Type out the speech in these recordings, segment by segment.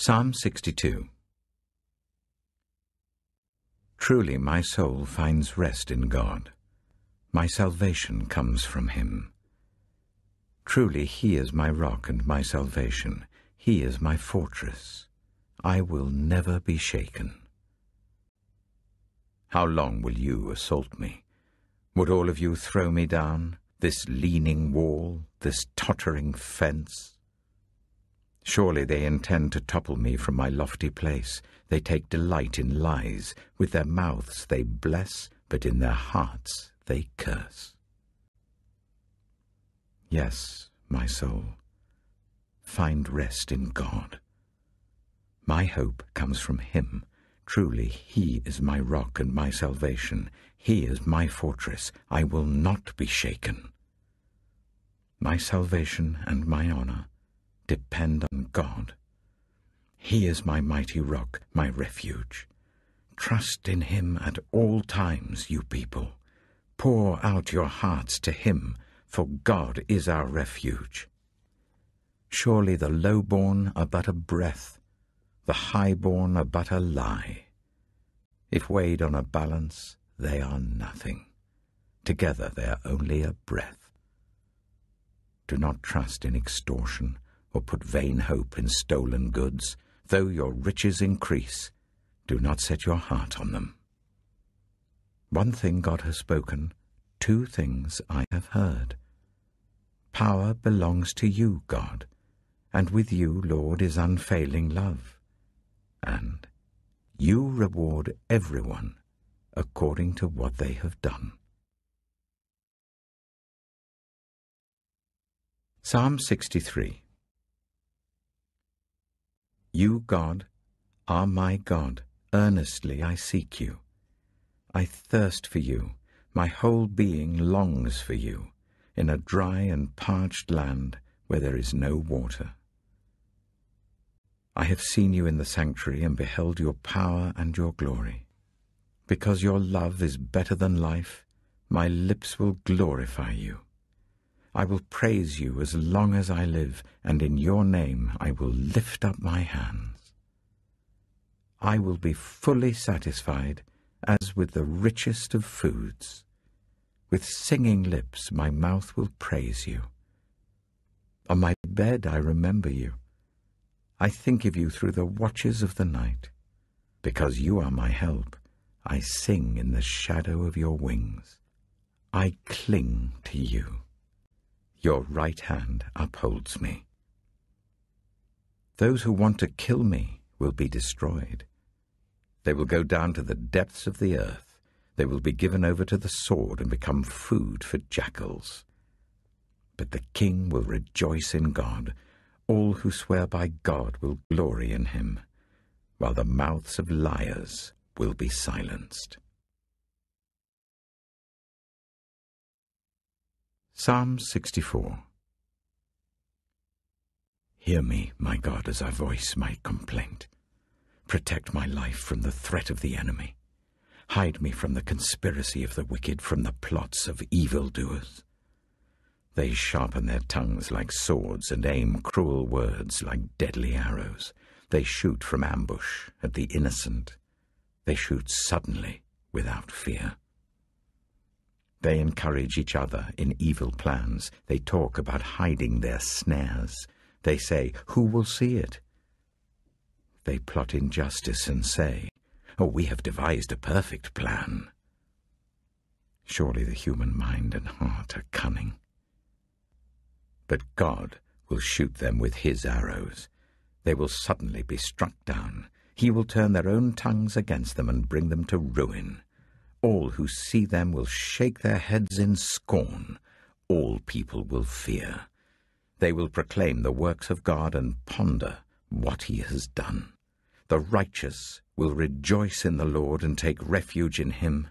Psalm 62 Truly my soul finds rest in God. My salvation comes from him. Truly he is my rock and my salvation. He is my fortress. I will never be shaken. How long will you assault me? Would all of you throw me down, this leaning wall, this tottering fence? Surely they intend to topple me from my lofty place. They take delight in lies. With their mouths they bless, but in their hearts they curse. Yes, my soul, find rest in God. My hope comes from Him. Truly, He is my rock and my salvation. He is my fortress. I will not be shaken. My salvation and my honor depend on God. He is my mighty rock, my refuge. Trust in him at all times, you people. Pour out your hearts to him, for God is our refuge. Surely the low-born are but a breath, the high-born are but a lie. If weighed on a balance, they are nothing. Together they are only a breath. Do not trust in extortion, or put vain hope in stolen goods. Though your riches increase, do not set your heart on them. One thing God has spoken, two things I have heard. Power belongs to you, God, and with you, Lord, is unfailing love. And you reward everyone according to what they have done. Psalm 63 you, God, are my God. Earnestly I seek you. I thirst for you. My whole being longs for you in a dry and parched land where there is no water. I have seen you in the sanctuary and beheld your power and your glory. Because your love is better than life, my lips will glorify you. I will praise you as long as I live, and in your name I will lift up my hands. I will be fully satisfied as with the richest of foods. With singing lips my mouth will praise you. On my bed I remember you. I think of you through the watches of the night. Because you are my help, I sing in the shadow of your wings. I cling to you. Your right hand upholds me. Those who want to kill me will be destroyed. They will go down to the depths of the earth. They will be given over to the sword and become food for jackals. But the king will rejoice in God. All who swear by God will glory in him, while the mouths of liars will be silenced. Psalm 64 Hear me, my God, as I voice my complaint. Protect my life from the threat of the enemy. Hide me from the conspiracy of the wicked, from the plots of evildoers. They sharpen their tongues like swords and aim cruel words like deadly arrows. They shoot from ambush at the innocent. They shoot suddenly without fear. They encourage each other in evil plans. They talk about hiding their snares. They say, Who will see it? They plot injustice and say, Oh, we have devised a perfect plan. Surely the human mind and heart are cunning. But God will shoot them with his arrows. They will suddenly be struck down. He will turn their own tongues against them and bring them to ruin. All who see them will shake their heads in scorn. All people will fear. They will proclaim the works of God and ponder what he has done. The righteous will rejoice in the Lord and take refuge in him.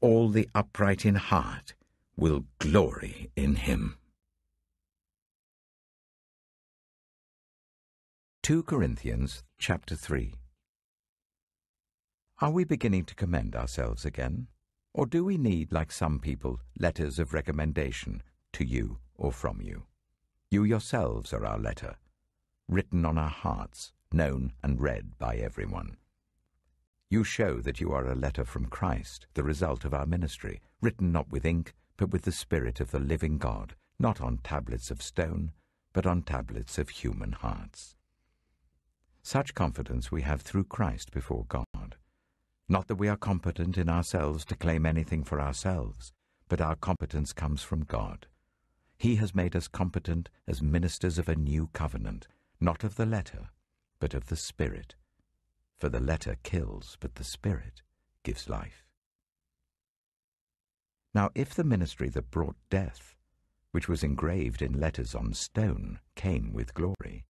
All the upright in heart will glory in him. 2 Corinthians chapter 3 are we beginning to commend ourselves again? Or do we need, like some people, letters of recommendation to you or from you? You yourselves are our letter, written on our hearts, known and read by everyone. You show that you are a letter from Christ, the result of our ministry, written not with ink, but with the Spirit of the living God, not on tablets of stone, but on tablets of human hearts. Such confidence we have through Christ before God. Not that we are competent in ourselves to claim anything for ourselves, but our competence comes from God. He has made us competent as ministers of a new covenant, not of the letter, but of the Spirit. For the letter kills, but the Spirit gives life. Now, if the ministry that brought death, which was engraved in letters on stone, came with glory,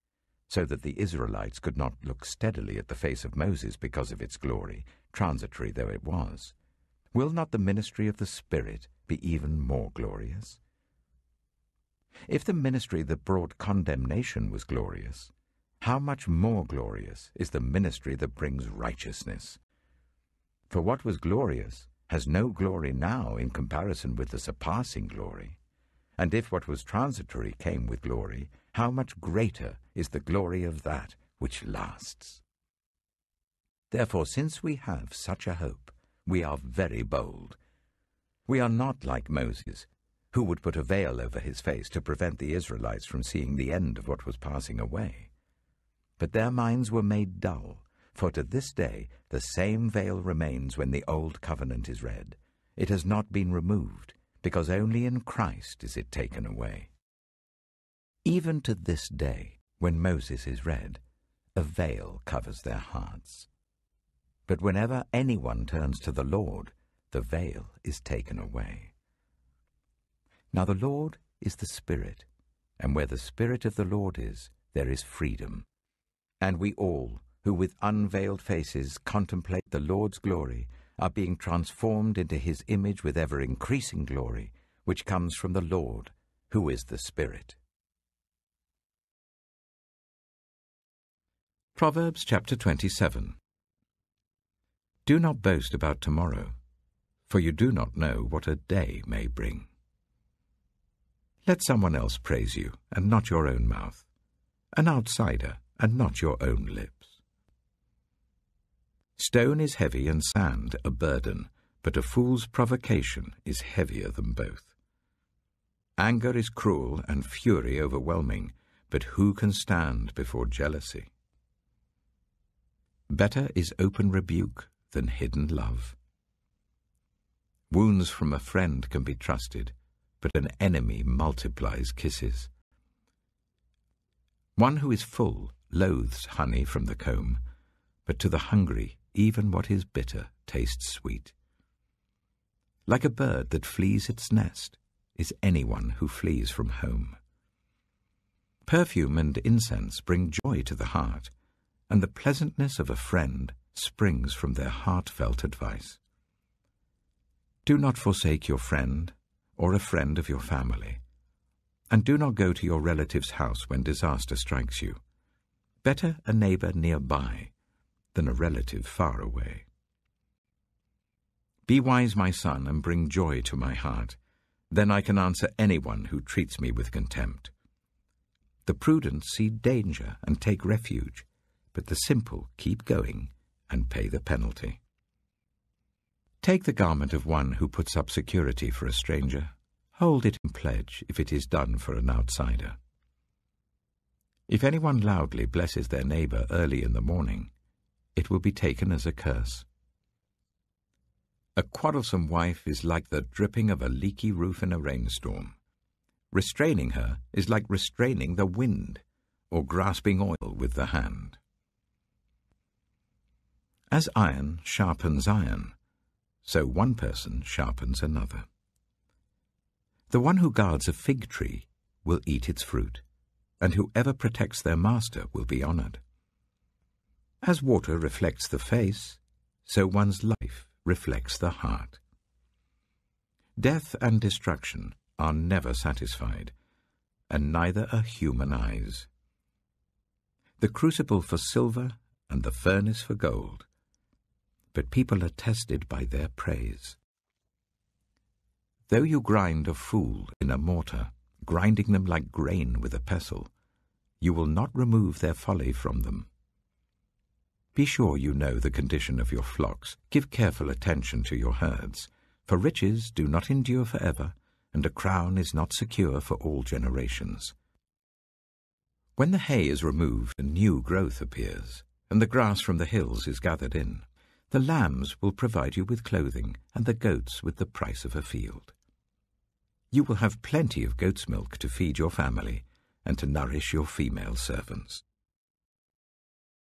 so that the Israelites could not look steadily at the face of Moses because of its glory, transitory though it was. Will not the ministry of the Spirit be even more glorious? If the ministry that brought condemnation was glorious, how much more glorious is the ministry that brings righteousness? For what was glorious has no glory now in comparison with the surpassing glory. And if what was transitory came with glory, how much greater is the glory of that which lasts. Therefore, since we have such a hope, we are very bold. We are not like Moses, who would put a veil over his face to prevent the Israelites from seeing the end of what was passing away. But their minds were made dull, for to this day the same veil remains when the Old Covenant is read. It has not been removed, because only in Christ is it taken away. Even to this day, when Moses is read, a veil covers their hearts. But whenever anyone turns to the Lord, the veil is taken away. Now the Lord is the Spirit, and where the Spirit of the Lord is, there is freedom. And we all, who with unveiled faces contemplate the Lord's glory, are being transformed into his image with ever increasing glory, which comes from the Lord, who is the Spirit. Proverbs chapter 27 Do not boast about tomorrow, for you do not know what a day may bring. Let someone else praise you, and not your own mouth, an outsider, and not your own lips. Stone is heavy and sand a burden, but a fool's provocation is heavier than both. Anger is cruel and fury overwhelming, but who can stand before jealousy? Better is open rebuke than hidden love. Wounds from a friend can be trusted, but an enemy multiplies kisses. One who is full loathes honey from the comb, but to the hungry even what is bitter tastes sweet. Like a bird that flees its nest is anyone who flees from home. Perfume and incense bring joy to the heart, and the pleasantness of a friend springs from their heartfelt advice. Do not forsake your friend or a friend of your family, and do not go to your relative's house when disaster strikes you. Better a neighbor nearby than a relative far away. Be wise, my son, and bring joy to my heart. Then I can answer anyone who treats me with contempt. The prudent see danger and take refuge, but the simple keep going and pay the penalty. Take the garment of one who puts up security for a stranger. Hold it in pledge if it is done for an outsider. If anyone loudly blesses their neighbor early in the morning, it will be taken as a curse. A quarrelsome wife is like the dripping of a leaky roof in a rainstorm. Restraining her is like restraining the wind or grasping oil with the hand. As iron sharpens iron, so one person sharpens another. The one who guards a fig tree will eat its fruit, and whoever protects their master will be honored. As water reflects the face, so one's life reflects the heart. Death and destruction are never satisfied, and neither are human eyes. The crucible for silver and the furnace for gold but people are tested by their praise. Though you grind a fool in a mortar, grinding them like grain with a pestle, you will not remove their folly from them. Be sure you know the condition of your flocks. Give careful attention to your herds. For riches do not endure forever, and a crown is not secure for all generations. When the hay is removed and new growth appears, and the grass from the hills is gathered in, the lambs will provide you with clothing, and the goats with the price of a field. You will have plenty of goat's milk to feed your family and to nourish your female servants.